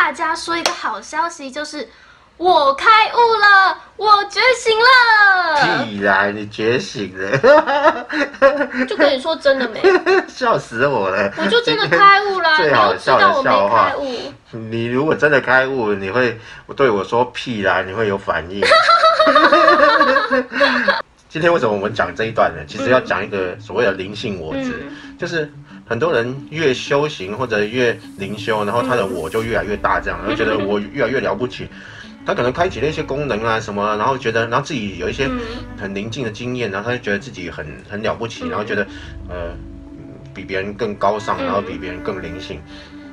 大家说一个好消息，就是我开悟了，我觉醒了。屁啦，你觉醒了，就跟你说真的没，笑死我了。我就真的开悟啦。最好笑的道我没笑话开悟，你如果真的开悟，你会对我说屁啦，你会有反应。今天为什么我们讲这一段呢？其实要讲一个所谓的灵性我执，嗯就是很多人越修行或者越灵修，然后他的我就越来越大，这样，然后觉得我越来越了不起。他可能开启了一些功能啊什么，然后觉得，然后自己有一些嗯很宁静的经验，然后他就觉得自己很很了不起，然后觉得呃嗯比别人更高尚，嗯然后比别人更灵性，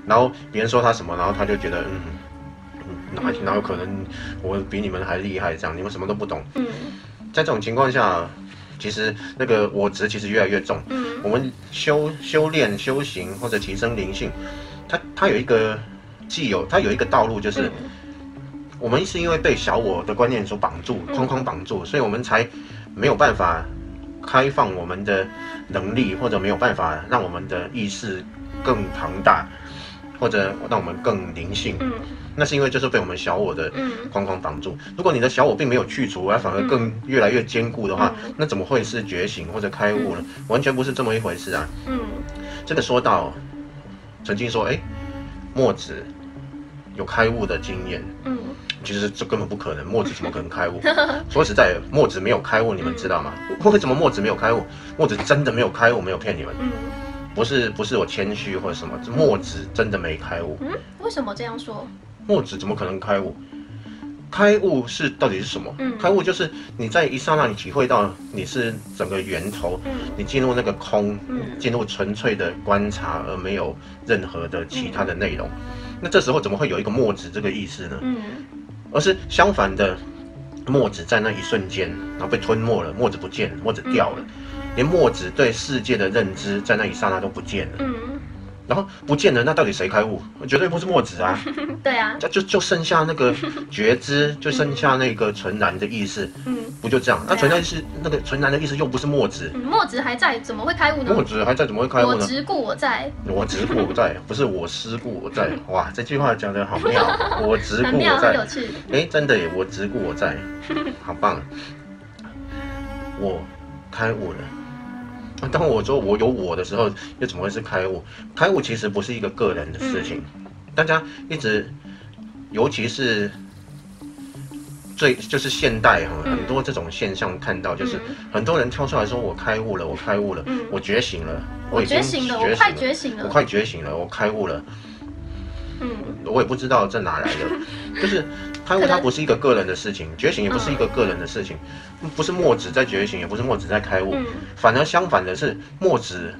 然后别人说他什么，然后他就觉得嗯嗯哪哪有可能我比你们还厉害这样，你们什么都不懂。嗯在这种情况下，其实那个我执其实越来越重。嗯我们修修炼、修行或者提升灵性，它它有一个既有，它有一个道路，就是嗯我们是因为被小我的观念所绑住、框框绑住，所以我们才没有办法开放我们的能力，或者没有办法让我们的意识更庞大，或者让我们更灵性。嗯那是因为就是被我们小我的嗯框框绑住。如果你的小我并没有去除，而反而更越来越坚固的话，嗯那怎么会是觉醒或者开悟呢？完全不是这么一回事啊！嗯这个说到曾经说，哎，墨子有开悟的经验，嗯其实这根本不可能，墨子怎么可能开悟？说实在，墨子没有开悟，你们知道吗？为什么墨子没有开悟？墨子真的没有开悟，没有骗你们，嗯不是不是我谦虚或者什么，墨子真的没开悟。嗯，为什么这样说？墨子怎么可能开悟？开悟是到底是什么？嗯开悟就是你在一刹那，你体会到你是整个源头，嗯你进入那个空嗯，进入纯粹的观察，而没有任何的其他的内容。那这时候怎么会有一个墨子这个意思呢？嗯而是相反的，墨子在那一瞬间，然后被吞没了，墨子不见了，墨子掉了，连墨子对世界的认知在那一刹那都不见了。嗯，然后不见了，那到底谁开悟？绝对不是墨子啊！对啊，就就就剩下那个 觉知，就剩下那个纯然的意思，嗯不就这样？那纯然意识，那个纯然的意思又不是墨子，嗯，墨子还在，怎么会开悟呢墨？子还在，怎么会开悟呢？我执故我在，我执故我在，不是我思故我在。哇，这句话讲的好妙，我执故，我在。哎，真的耶，我执故我在，好棒！我开悟了。啊当我说我有我的时候，又怎么会是开悟？开悟其实不是一个个人的事情，大家一直，尤其是最就是现代哈，嗯很多这种现象看到，就是嗯很多人跳出来说我开悟了，我开悟了，嗯我觉醒了，我已经觉醒了，我快觉醒了。我快觉醒了，我开悟了。嗯我也不知道这哪来的，就是开悟它不是一个个人的事情，觉醒也不是一个个人的事情，不是墨子在觉醒，也不是墨子在开悟，嗯。反而相反的是墨子，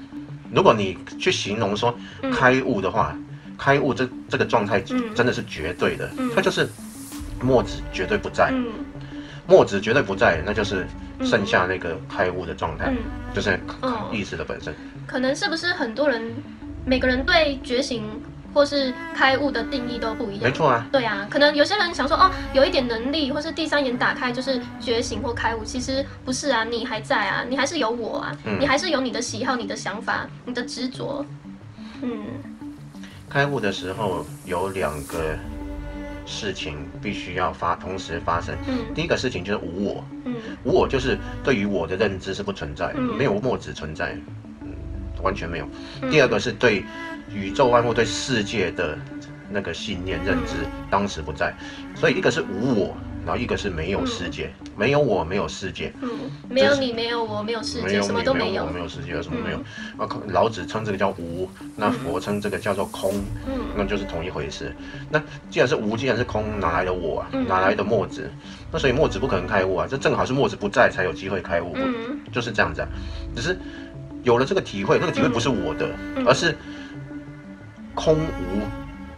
如果你去形容说嗯。开悟的话，开悟这这个状态嗯。真的是绝对的嗯，它就是墨子绝对不在，嗯。墨子绝对不在，那就是剩下那个开悟的状态，嗯，就是嗯意识的本身。可能是不是很多人，每个人对觉醒或是开悟的定义都不一样？没错啊，对啊，可能有些人想说哦，有一点能力，或是第三眼打开就是觉醒或开悟，其实不是啊，你还在啊，你还是有我啊，嗯。你还是有你的喜好、你的想法、你的执着。嗯。开悟的时候有两个事情必须要发同时发生。嗯。第一个事情就是无我，嗯。无我就是对于我的认知是不存在，嗯。没有墨子存在，嗯，完全没有。嗯。第二个是对宇宙万物、对世界的那个信念认知当时不在，所以一个是无我，然后一个是没有世界，没有我，没有世界。嗯，没有你，没有我，没有世界，没有什么都没有没有世界，有什么没有？啊，老子称这个叫无，那佛称这个叫做空。嗯那就是同一回事。那既然是无，既然是空，哪来的我啊？嗯哪来的墨子？那所以墨子不可能开悟啊，这正好是墨子不在才有机会开悟，嗯就是这样子啊。只是有了这个体会，那个体会不是我的，嗯而是空无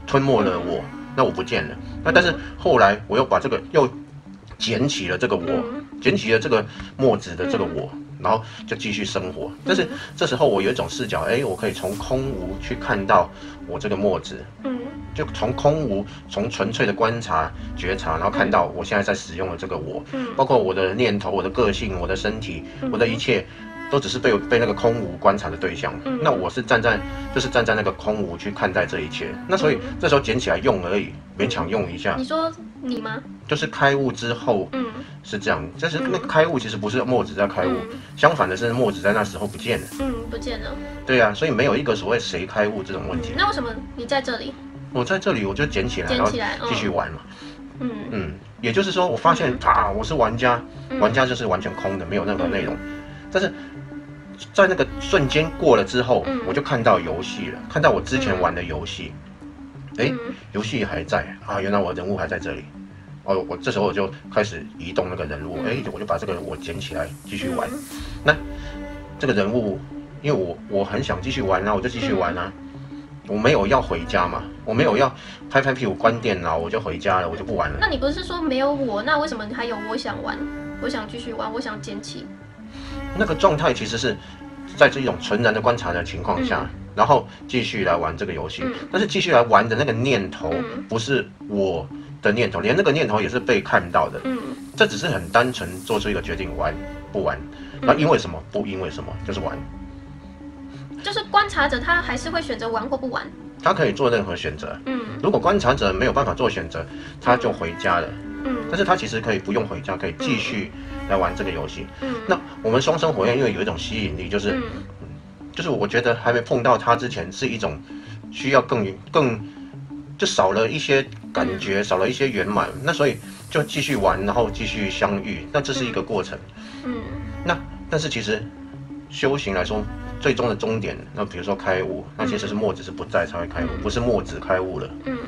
吞没了我，那我不见了。那但是后来我又把这个又捡起了这个我，嗯。捡起了这个墨子的这个我。然后就继续生活，但是这时候我有一种视角，哎，我可以从空无去看到我这个墨子，嗯。就从空无，从纯粹的观察、觉察，然后看到我现在在使用的这个我，嗯。包括我的念头、我的个性、我的身体、我的一切，都只是被被那个空无观察的对象。嗯那我是站在就是站在那个空无去看待这一切。那所以嗯这时候捡起来用而已，勉强用一下。你说你吗？就是开悟之后嗯是这样，但是嗯那个开悟其实不是墨子在开悟，嗯相反的是墨子在那时候不见了。嗯，不见了。对啊，所以没有一个所谓谁开悟这种问题。那为什么你在这里我在这里我就捡起来，然后？继续玩嘛。嗯嗯，也就是说，我发现啊，我是玩家，嗯玩家就是完全空的，没有任何内容。但是在那个瞬间过了之后嗯，我就看到游戏了，看到我之前玩的游戏，哎、嗯游戏还在啊，原来我人物还在这里。哦，我这时候我就开始移动那个人物，嗯哎、我就把这个我捡起来继续玩。那这个人物，因为我我很想继续玩啊，我就继续玩啊。我没有要回家嘛，我没有要拍拍屁股关电脑我就回家了，我就不玩了。那你不是说没有我？那为什么你还有我想玩？我想继续玩，我想捡起。那个状态其实是在这种纯然的观察的情况下，然后继续来玩这个游戏。嗯但是继续来玩的那个念头嗯不是我的念头，连那个念头也是被看到的。嗯这只是很单纯做出一个决定，玩不玩？那因为什么？不因为什么？就是玩。就是观察者他还是会选择玩或不玩。他可以做任何选择。嗯如果观察者没有办法做选择，他就回家了。嗯。但是他其实可以不用回家，可以继续来玩这个游戏。嗯。那我们双生火焰因为有一种吸引力，就是嗯。就是我觉得还没碰到他之前是一种需要更更就少了一些感觉，少了一些圆满，那所以就继续玩，然后继续相遇，那这是一个过程。嗯。那但是其实修行来说，最终的终点，那比如说开悟，那其实是墨子是不在才会开悟，不是墨子开悟了。嗯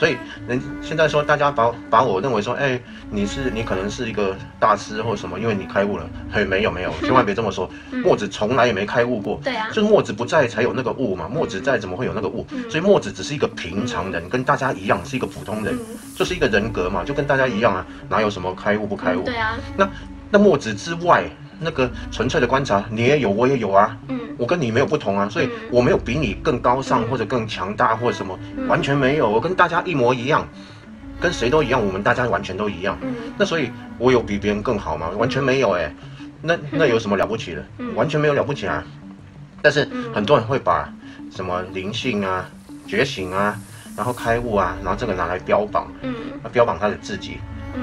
所以人现在说大家把把我认为说，哎、你是你可能是一个大师或什么，因为你开悟了。嘿，没有没有，千万别这么说。墨子从来也没开悟过。对啊就是墨子不在才有那个悟嘛，墨子在怎么会有那个悟？所以墨子只是一个平常人，跟大家一样是一个普通人，嗯就是一个人格嘛，就跟大家一样啊，哪有什么开悟不开悟？对啊那墨子之外，那个纯粹的观察，你也有，我也有啊。嗯我跟你没有不同啊，所以嗯我没有比你更高尚嗯或者更强大或者什么，嗯完全没有，我跟大家一模一样，跟谁都一样，我们大家完全都一样。嗯那所以我有比别人更好吗？完全没有哎、那那有什么了不起的？嗯完全没有了不起啊。但是嗯很多人会把什么灵性啊、觉醒啊，然后开悟啊，然后这个拿来标榜，嗯啊标榜他的自己，嗯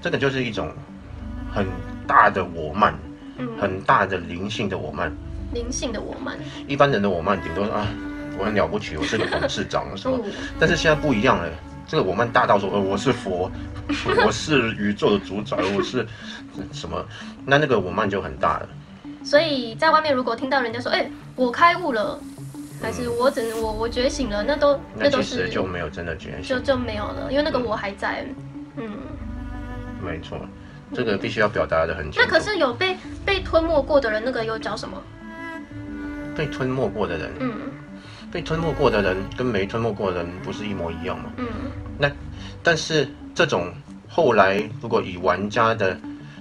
这个就是一种很大的我慢，嗯，很大的灵性的我慢。灵性的我慢。一般人的我慢顶多说啊，我很了不起，我是个董事长什么哦。但是现在不一样了，这个我慢大到说，呃，我是佛，我是宇宙的主宰，我是什么？那那个我慢就很大了。所以在外面如果听到人家说，哎、我开悟了，还是我整我我觉醒了，那都那都是其实就没有真的觉醒，就就没有了，因为那个我还在。嗯，没错，这个必须要表达的很清楚。那可是有被被吞没过的人，那个又叫什么？被吞没过的人，嗯。被吞没过的人跟没吞没过的人不是一模一样吗？嗯。但是这种后来如果以玩家的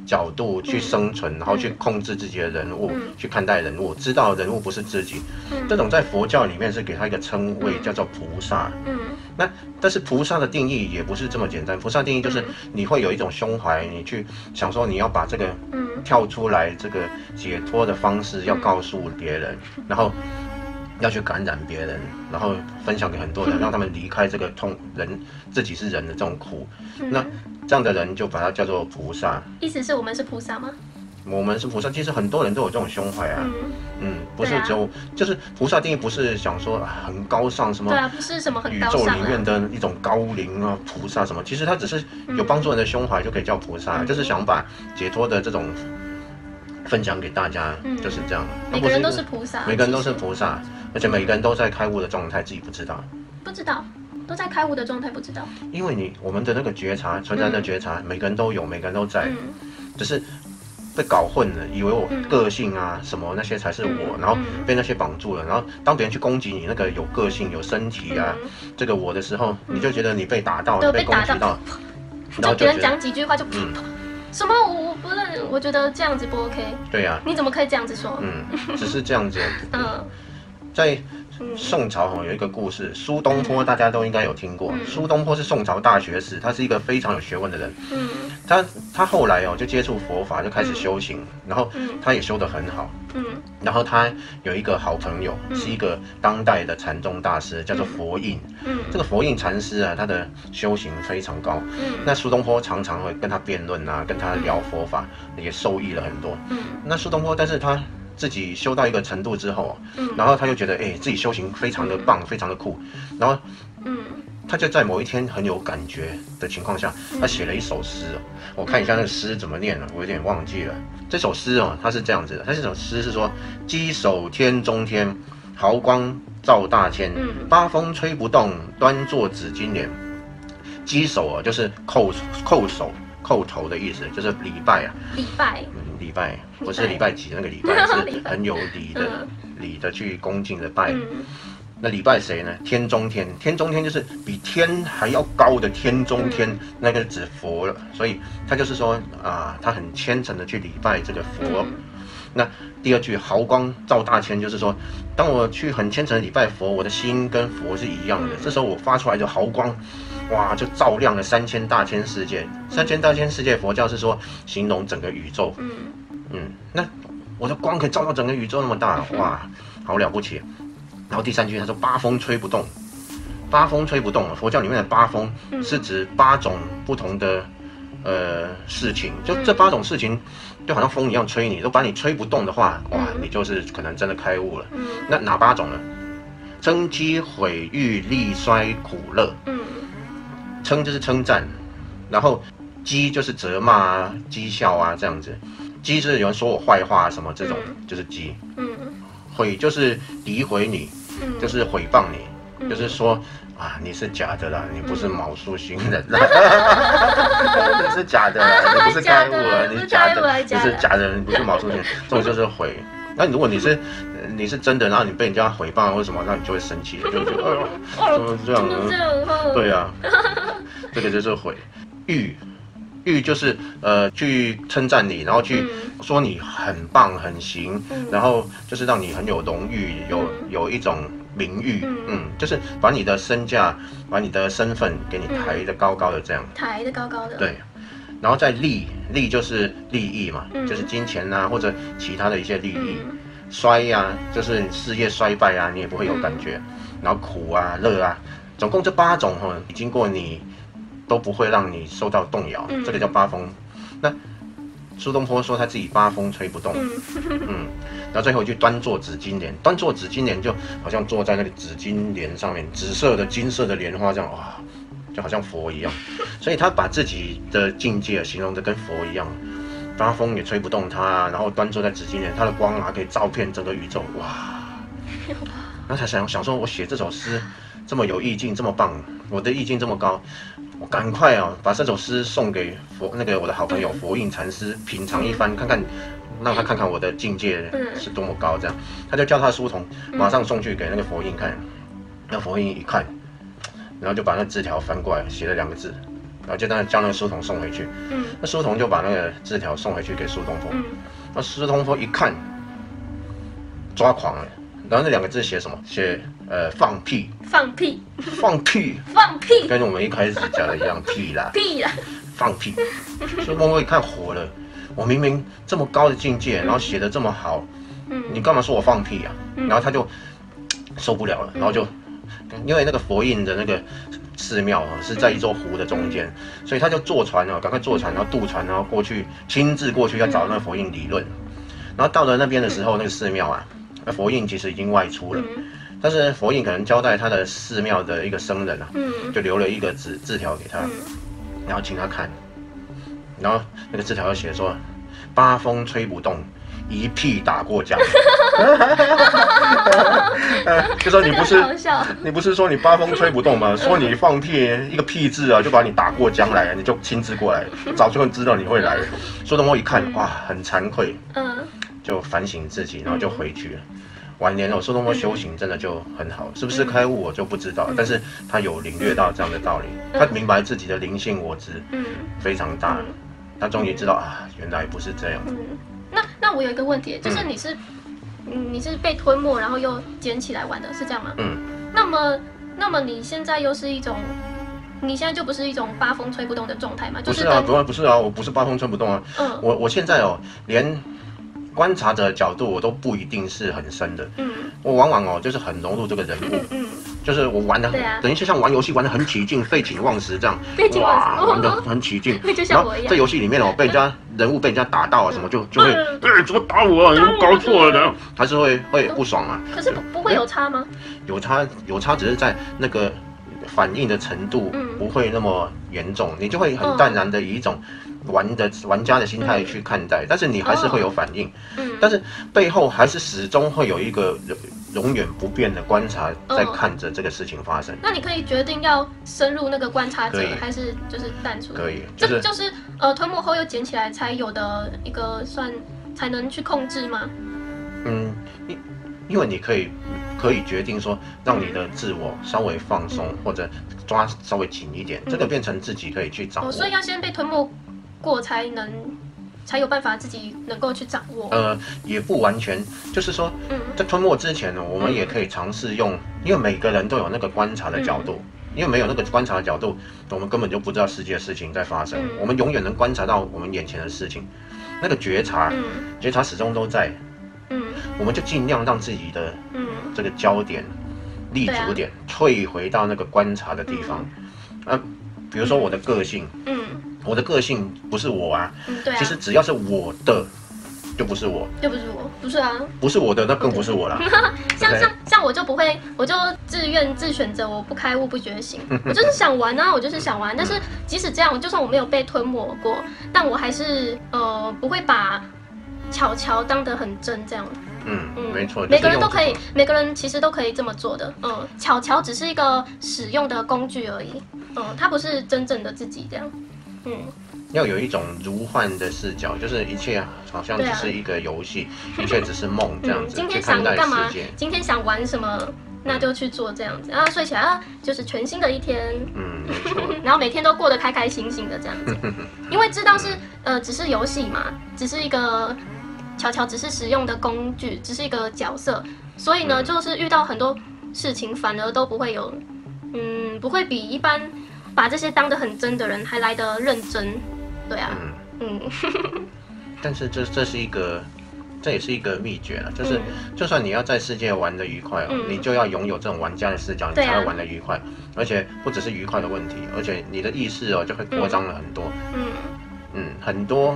角度去生存，然后去控制自己的人物，嗯。去看待人物，知道人物不是自己，嗯。这种在佛教里面是给他一个称谓，嗯。叫做菩萨。嗯。那但是菩萨的定义也不是这么简单，菩萨定义就是嗯。你会有一种胸怀，你去想说你要把这个嗯跳出来这个解脱的方式要告诉别人，然后要去感染别人，然后分享给很多人，让他们离开这个痛人自己是人的这种苦。那这样的人就把它叫做菩萨。意思是我们是菩萨吗？我们是菩萨，其实很多人都有这种胸怀啊。嗯，嗯，不是只有，就是菩萨定义不是想说啊很高尚什么对啊，不是什么很宇宙。里面的一种高龄啊，菩萨什么，其实他只是有帮助人的胸怀就可以叫菩萨，嗯就是想把解脱的这种分享给大家，嗯就是这样。每个人都是菩萨，每个人都是菩萨，而且每个人都在开悟的状态，自己不知道。不知道，都在开悟的状态，不知道。因为你我们的那个觉察，存在的觉察，每个人都有，每个人都在，嗯只是被搞混了，以为我嗯。个性啊什么那些才是我，嗯然后嗯。被那些绑住了，然后当别人去攻击你那个有个性、有身体啊、嗯。这个我的时候，你就觉得你被打到，对你被攻击到，然后别人讲几句话就嗯。什么我我不认，我觉得这样子不 OK。对呀、你怎么可以这样子说？嗯，只是这样子。嗯。在嗯宋朝哈有一个故事，苏东坡大家都应该有听过。嗯苏东坡是宋朝大学士，他是一个非常有学问的人。嗯他他后来哦就接触佛法，就开始修行，然后嗯他也修得很好。嗯然后他有一个好朋友，嗯是一个当代的禅宗大师，叫做佛印。嗯这个佛印禅师啊，他的修行非常高。嗯那苏东坡常常会跟他辩论啊，跟他聊佛法，也受益了很多。嗯那苏东坡，但是他自己修到一个程度之后，嗯然后他就觉得，哎、自己修行非常的棒，非常的酷，然后嗯他就在某一天很有感觉的情况下，他写了一首诗哦。我看一下那个诗怎么念了，我有点忘记了。这首诗哦，它是这样子的，它这首诗是说：稽首天中天，毫光照大千，嗯八风吹不动，端坐紫金莲。稽首啊，就是叩叩首、叩头的意思，就是礼拜啊。礼拜嗯，礼拜不是礼拜几那个礼拜，是很有礼的嗯礼的去恭敬的拜。嗯那礼拜谁呢？天中天，天中天就是比天还要高的天中天，嗯那个指佛了。所以他就是说啊，他很虔诚的去礼拜这个佛。嗯那第二句毫光照大千，就是说，当我去很虔诚的礼拜佛，我的心跟佛是一样的。嗯这时候我发出来的毫光，哇，就照亮了三千大千世界。三千大千世界，佛教是说形容整个宇宙。嗯嗯，那我的光可以照到整个宇宙那么大，哇，好了不起。然后第三句他说八风吹不动，八风吹不动，佛教里面的八风嗯是指八种不同的呃事情，就嗯这八种事情就好像风一样吹你，都把你吹不动的话，哇，嗯你就是可能真的开悟了。嗯那哪八种呢？增积毁誉利衰苦乐，嗯称就是称赞，然后讥就是责骂啊、讥笑啊这样子。讥就是有人说我坏话啊什么这种，就是讥。嗯毁就是诋毁你，嗯，就是毁谤你，嗯就是说啊你是假的啦，你不是毛素星人啦，你是假的啦，你不是开悟了，你是假的，你是假的，你不是毛素星人，这种就是毁。那如果你是呃你是真的，然后你被人家诽谤或者什么，那你就会生气，就就呃怎么这样呢？怎么这样？哦对啊，这个就是毁。誉，誉就是呃去称赞你，然后去说你很棒很行，嗯。然后就是让你很有荣誉，有有一种名誉，嗯。嗯，就是把你的身价，把你的身份给你抬得高高的这样，抬得高高的，，对。然后再利，利就是利益嘛，嗯。就是金钱啊或者其他的一些利益。嗯。衰呀、就是事业衰败啊，你也不会有感觉。然后苦啊、乐啊，总共这八种哈，经过你都不会让你受到动摇，嗯这个叫八风。那苏东坡说他自己八风吹不动，嗯嗯，然后最后一句端坐紫金莲，端坐紫金莲就好像坐在那个紫金莲上面，紫色的、金色的莲花这样哇，就好像佛一样。所以他把自己的境界形容的跟佛一样，八风也吹不动他，然后端坐在紫金莲，他的光啊可以照遍整个宇宙，哇！然后才想想说，我写这首诗这么有意境，这么棒，我的意境这么高，我赶快啊把这首诗送给佛那个我的好朋友佛印禅师品尝一番，看看让他看看我的境界是多么高。这样，他就叫他的书童马上送去给那个佛印看，那佛印一看，然后就把那字条翻过来，写了两个字，然后就那叫那个书童送回去。嗯那书童就把那个字条送回去给苏东坡。嗯那苏东坡一看，抓狂了。然后那两个字写什么？写呃放屁，放屁，放屁，放屁，跟我们一开始讲的一样，屁啦，屁啦，放屁。苏东坡一看火了，我明明这么高的境界，然后写的这么好，嗯。你干嘛说我放屁啊？嗯。然后他就受不了了，然后就因为那个佛印的那个寺庙啊是在一座湖的中间，所以他就坐船啊，赶快坐船，然后渡船，然后过去亲自过去要找那个佛印理论。然后到了那边的时候，那个寺庙啊，那佛印其实已经外出了，嗯但是佛印可能交代他的寺庙的一个僧人啊，嗯就留了一个字字条给他，嗯然后请他看，然后那个字条就写说：八风吹不动，一屁打过江。就说你不是你不是说你八风吹不动吗？说你放屁一个屁字啊，就把你打过江来，你就亲自过来，早就知道你会来。苏东坡一看，哇，很惭愧，嗯就反省自己，然后就回去了。晚年我，苏东坡修行真的就很好，是不是开悟我就不知道，但是他有领略到这样的道理，他明白自己的灵性我执嗯非常大，他终于知道啊，原来不是这样。嗯。那那我有一个问题，就是你是嗯，你是被吞没，然后又捡起来玩的，是这样吗？嗯，那么，那么你现在又是一种，你现在就不是一种八风吹不动的状态吗？就不是啊，不是啊，我不是八风吹不动啊，嗯我我现在哦，连观察者的角度我都不一定是很深的，嗯。我往往哦就是很融入这个人物，嗯嗯，就是我玩的等于就像玩游戏玩的很起劲，废寝忘食这样，废寝忘食哇玩的很起劲。就然后像我一样。在。游戏里面哦，被人家人物被人家打到啊什么，就就会，嗯。哎，怎么打我啊？你们搞错了的，还是会会不爽啊。可是不不会有差吗？有差有差，只是在那个反应的程度嗯。不会那么严重，你就会很淡然的以一种玩的玩家的心态去看待，但是你还是会有反应，嗯但是背后还是始终会有一个永永远不变的观察在嗯看着这个事情发生。那你可以决定要深入那个观察者，还是就是淡出？可以，就是这就是呃吞没后又捡起来才有的一个算才能去控制吗？嗯，因因为你可以可以决定说，让你的自我稍微放松，或者抓稍微紧一点，这个变成自己可以去掌握哦，。所以要先被吞没过才能才有办法自己能够去掌握。呃，也不完全，就是说，嗯在吞没之前呢，我们也可以尝试用，因为每个人都有那个观察的角度，嗯因为没有那个观察的角度，我们根本就不知道世界的事情在发生。嗯我们永远能观察到我们眼前的事情，那个觉察，嗯觉察始终都在，嗯我们就尽量让自己的嗯这个焦点、立足点退回到那个观察的地方。啊，比如说我的个性，嗯我的个性不是我啊，嗯，对啊，其实只要是我的，就不是我，就不是我，不是啊。不是我的那更不是我了。像像像我就不会，我就自愿自选择，我不开悟不觉醒，我就是想玩啊，我就是想玩。但是即使这样，就算我没有被吞没过，但我还是呃不会把巧巧当得很真这样。嗯，嗯，没错，每个人都可以每个人其实都可以这么做的。嗯，巧巧只是一个使用的工具而已。嗯，它不是真正的自己这样。嗯。要有一种如幻的视角，就是一切好像只是一个游戏，一切只是梦这样嗯，子今天想干嘛？今天想玩什么？那就去做这样子。啊，睡起来啊，就是全新的一天。嗯，然后每天都过得开开心心的这样子，因为知道是呃只是游戏嘛，只是一个巧巧只是使用的工具，只是一个角色，所以呢，嗯。就是遇到很多事情反而都不会有，嗯，不会比一般把这些当得很真的人还来得认真，对啊，嗯，嗯 但是这这是一个。这也是一个秘诀了，就是嗯就算你要在世界玩的愉快哦，嗯你就要拥有这种玩家的视角，你才会玩的愉快。而且不只是愉快的问题，而且你的意识哦就会扩张了很多。嗯嗯，很多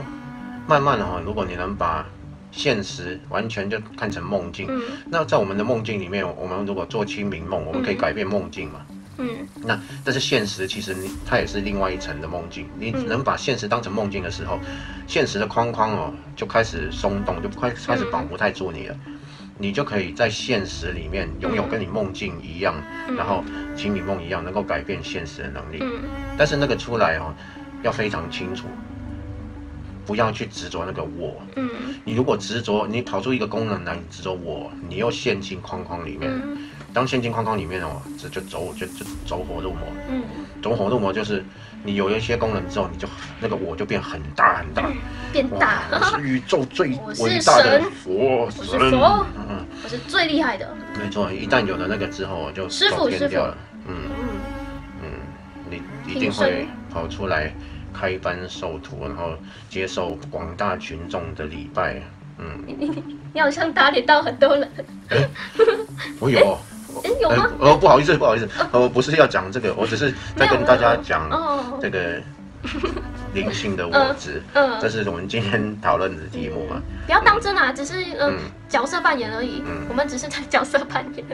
慢慢的哈，如果你能把现实完全就看成梦境，嗯那在我们的梦境里面，我们如果做清明梦，我们可以改变梦境嘛。嗯那但是现实其实你它也是另外一层的梦境，你嗯能把现实当成梦境的时候，现实的框框哦就开始松动，就开开始绑不太住你了。你就可以在现实里面拥有跟你梦境一样，嗯然后情侣梦一样，能够改变现实的能力。嗯但是那个出来哦，要非常清楚，不要去执着那个我。嗯你如果执着，你跑出一个功能来，你执着我，你又陷进框框里面。嗯当现金框框里面哦，这就走就就走火入魔。嗯走火入魔就是你有一些功能之后，你就那个我就变很大很大。变大，我是宇宙最 伟大的我是神。佛，嗯，我是最厉害的，没错，一旦有了那个之后，就师傅走偏掉了。嗯嗯嗯，你一定会跑出来开班授徒，然后接受广大群众的礼拜。嗯，你好像打脸到很多人，我有。哎有吗？呃，不好意思，不好意思，呃我不是要讲这个，我只是在跟大家讲哦，这个 灵性的我执，嗯这是我们今天讨论的题目嘛。不要当真啊，只是呃嗯。角色扮演而已嗯，我们只是在角色扮演，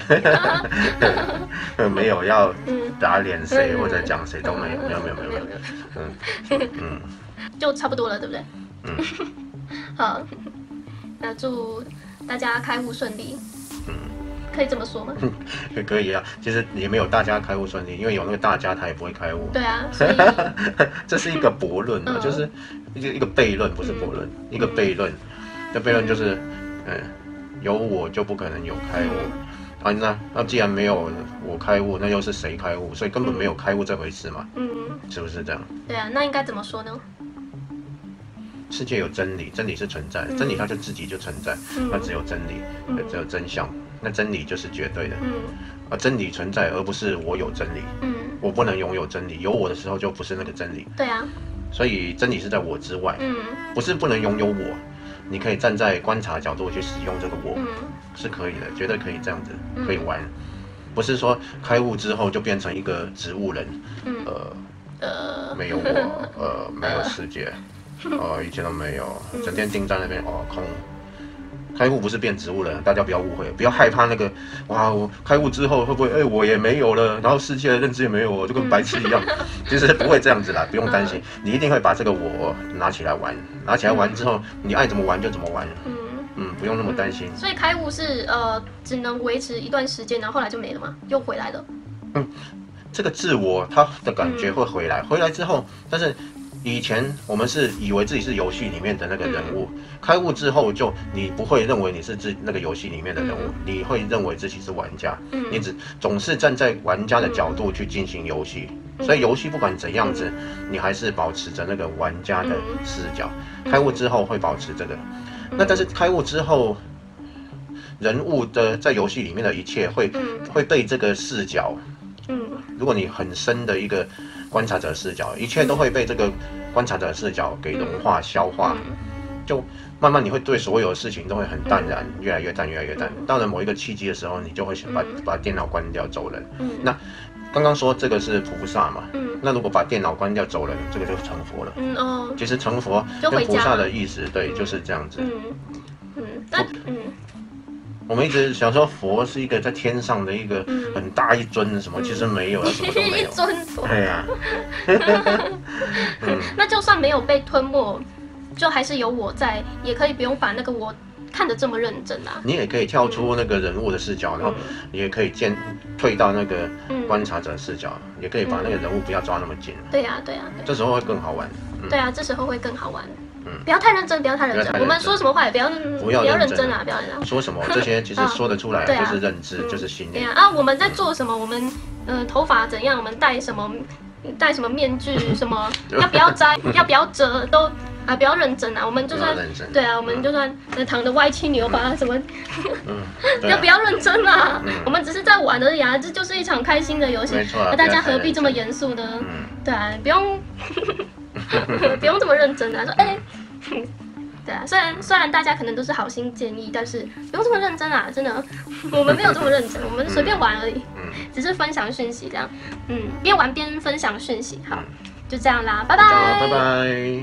呃 没有要嗯，打脸谁嗯。或者讲谁都没有，没有没有没有。没有，嗯嗯。就差不多了，对不对？嗯，好，那祝大家开户顺利，嗯可以这么说吗？也 可以啊。其实也没有大家开悟顺利，因为有那个大家他也不会开悟。对啊，这是一个悖论啊，嗯就是一个一个悖论，不是悖论，一个悖论。这悖论就是，嗯，有我就不可能有开悟。啊，那那既然没有我开悟，那又是谁开悟？所以根本没有开悟这回事嘛，嗯，是不是这样？对啊，那应该怎么说呢？世界有真理，真理是存在，嗯真理它就自己就存在，它只有真理，嗯只有真相。那真理就是绝对的，嗯。啊，真理存在，而不是我有真理，嗯，我不能拥有真理，有我的时候就不是那个真理，对啊，所以真理是在我之外，嗯。不是不能拥有我，你可以站在观察角度去使用这个我，嗯是可以的，绝对可以这样子，嗯可以玩，不是说开悟之后就变成一个植物人，嗯呃，呃，没有我，呃，没有世界，呃，一切都没有，整天盯在那边，哦，空。开悟不是变植物人，大家不要误会，不要害怕那个，哇，我开悟之后会不会，哎、我也没有了，然后世界的认知也没有，我就跟白痴一样。其实不会这样子啦，不用担心，你一定会把这个我拿起来玩，拿起来玩之后，你爱怎么玩就怎么玩，嗯，嗯，不用那么担心。所以开悟是呃只能维持一段时间，然后后来就没了嘛，又回来了。嗯。这个自我他的感觉会回来，回来之后，但是以前我们是以为自己是游戏里面的那个人物，开悟之后就你不会认为你是自那个游戏里面的人物，你会认为自己是玩家，嗯。你只总是站在玩家的角度去进行游戏，所以游戏不管怎样子，你还是保持着那个玩家的视角。开悟之后会保持这个，那但是开悟之后。人物的在游戏里面的一切会嗯。会被这个视角嗯。如果你很深的一个观察者视角，一切都会被这个观察者视角给融化、消化，嗯。就慢慢你会对所有事情都会很淡然，越来越淡，越来越淡。到了某一个契机的时候，你就会想把把电脑关掉走人。嗯。那刚刚说这个是菩萨嘛，嗯。那如果把电脑关掉走人，这个就成佛了。嗯哦。其实成佛跟菩萨的意思，对，就是这样子。嗯。嗯，那嗯我们一直想说佛是一个在天上的一个嗯很大一尊什么，其实没有，它 什么都没一有。尊佛，对呀，嗯。那就算没有被吞没，就还是有我在，也可以不用把那个我看得这么认真啊。你也可以跳出那个人物的视角，然后你也可以见退到那个嗯观察者视角，也可以把那个人物不要抓那么紧，对呀、对呀、对这时候会更好玩。嗯，对啊，这时候会更好玩。嗯不要太认真，不要太认真。我们说什么话也不要不要认真啊，不要认真。说什么这些其实说得出来，就是认知，就是信念。对呀啊，我们在做什么？我们嗯、呃头发怎样？我们戴什么？戴什么面具？什么？要不要摘？要不要折？都啊，不要认真啊。我们就算对啊，我们就算呃躺着歪七扭八，什么 要不要认真啦嗯？我们只是在玩而已啊，这就是一场开心的游戏。那大家何必这么严肃呢？嗯，对啊，不用 不用这么认真啊。说哎。对啊，虽然虽然大家可能都是好心建议，但是不用这么认真啊，真的，我们没有这么认真，我们随便玩而已，嗯，只是分享讯息这样，嗯，边玩边分享讯息，好嗯，就这样啦，拜，拜，拜拜。